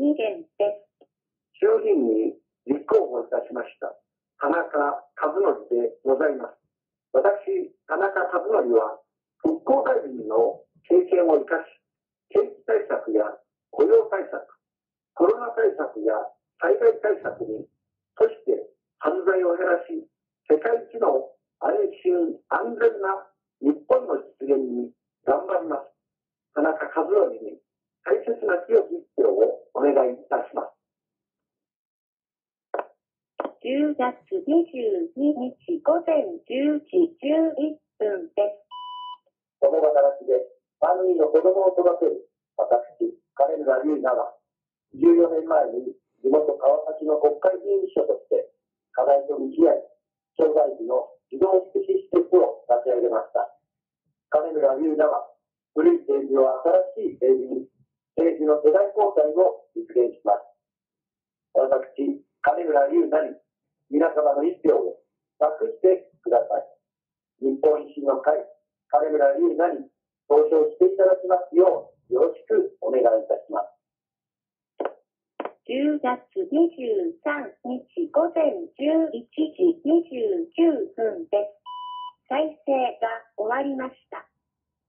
2件です。衆議院に立候補いたしました田中和則でございます。私、田中和則は復興大臣の経験を生かし、景気対策や雇用対策、コロナ対策や災害対策に、そして犯罪を減らし、世界一の安心安全な日本の実現に頑張ります。田中和則に大切な清き一票をお願いいたします。10月22日午前10時11分です。この働きで3人の子供を育てる私、金村優奈は、14年前に地元川崎の国会議員秘書として、課題と向き合い、障害児の児童福祉施設を立ち上げました。金村優奈は、古い政治を新しい政治に、政治の世代交代を実現します。私、金村優奈に、皆様の一票を託してください。日本維新の会、金村優奈に投票していただきますよう、よろしくお願いいたします。10月23日午前11時29分です。再生が終わりました。